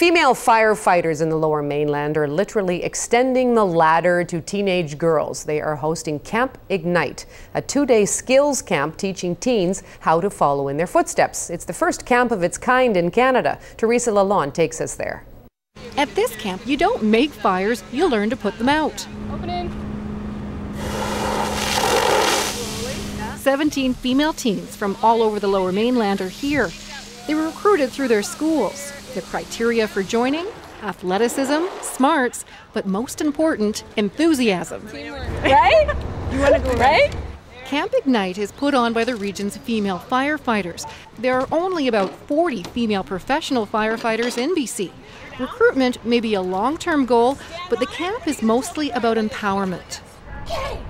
Female firefighters in the lower mainland are literally extending the ladder to teenage girls. They are hosting Camp Ignite, a two day skills camp teaching teens how to follow in their footsteps. It's the first camp of its kind in Canada. Teresa Lalonde takes us there. At this camp, you don't make fires, you learn to put them out. Opening. 17 female teens from all over the lower mainland are here. They were recruited through their schools. The criteria for joining athleticism, smarts, but most important, enthusiasm. Right? You want to go right? Camp Ignite is put on by the region's female firefighters. There are only about 40 female professional firefighters in BC. Recruitment may be a long term goal, but the camp is mostly about empowerment. Okay!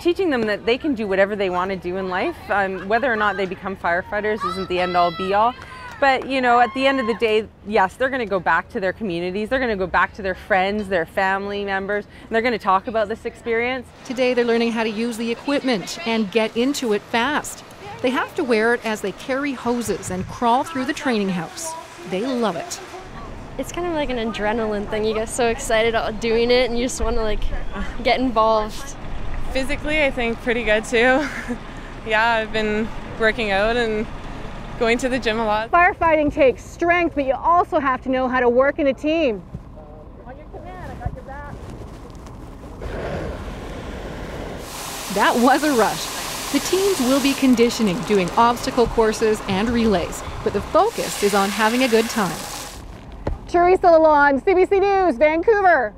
teaching them that they can do whatever they want to do in life. Um, whether or not they become firefighters isn't the end all be all. But you know, at the end of the day, yes, they're going to go back to their communities. They're going to go back to their friends, their family members, and they're going to talk about this experience. Today, they're learning how to use the equipment and get into it fast. They have to wear it as they carry hoses and crawl through the training house. They love it. It's kind of like an adrenaline thing. You get so excited about doing it, and you just want to like get involved. Physically, I think pretty good too. yeah, I've been working out and going to the gym a lot. Firefighting takes strength, but you also have to know how to work in a team. That was a rush. The teams will be conditioning, doing obstacle courses and relays, but the focus is on having a good time. Teresa Lalonde, CBC News, Vancouver.